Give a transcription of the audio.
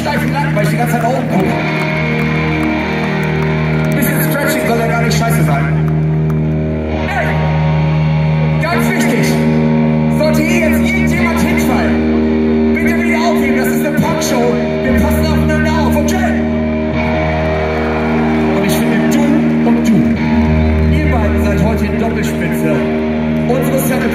steifen Nacken, weil ich die ganze Zeit nach oben gucke. Bisschen Stretching soll ja gar nicht scheiße sein. Hey! Ganz wichtig! Sollte hier jetzt irgendjemand hinfallen, bitte nicht aufheben, das ist eine Punkshow. Wir passen aufeinander auf, okay? Und ich finde, du und du, ihr beiden seid heute in Doppelspitze. Unsere Circle